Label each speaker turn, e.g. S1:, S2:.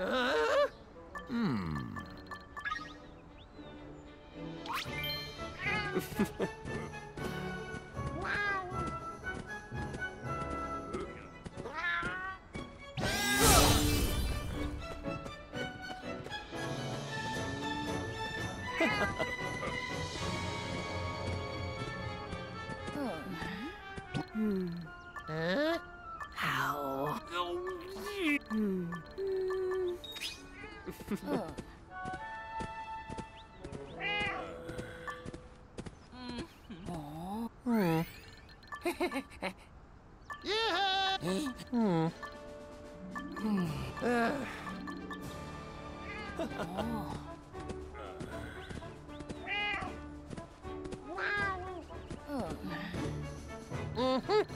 S1: Uh?
S2: Hmm. Huh? Hmm. yeah. Hmm. Uh. Mhm.